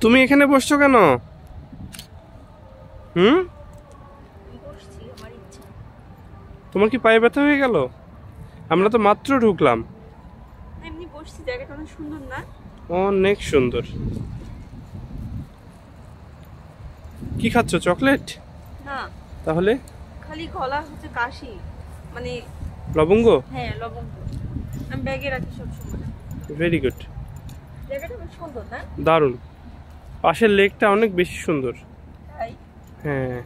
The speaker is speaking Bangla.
তুমি এখানে বসছো কেন? হুম? তোমার কি পায়ে ব্যথা হয়ে গেল? আমরা তো মাত্র ঢুকলাম। অনেক সুন্দর না? অনেক সুন্দর। কি খাচ্ছ চকলেট? না। তাহলে? খালি গলা হচ্ছে কাশি মানে লবঙ্গ? হ্যাঁ লবঙ্গ। আমি ব্যাগে রাখি ভেরি গুড জায়গাটা সুন্দর না? দারুণ। পাশের লেকটা অনেক বেশি সুন্দর। হ্যাঁ।